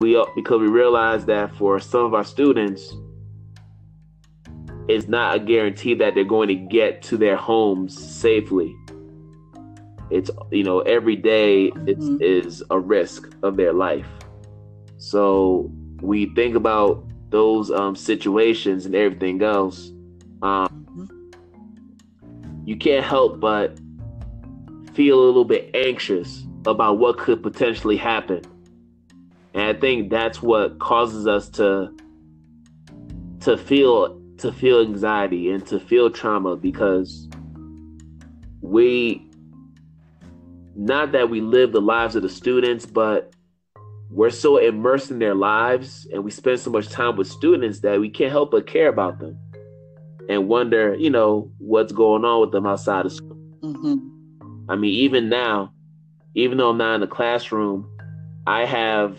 we because we realize that for some of our students, it's not a guarantee that they're going to get to their homes safely. It's you know every day mm-hmm. is a risk of their life. So we think about those um, situations and everything else. Um, mm-hmm. You can't help but feel a little bit anxious about what could potentially happen. And I think that's what causes us to to feel to feel anxiety and to feel trauma because we not that we live the lives of the students, but we're so immersed in their lives and we spend so much time with students that we can't help but care about them and wonder, you know, what's going on with them outside of school. Mm-hmm. I mean, even now, even though I'm not in the classroom, I have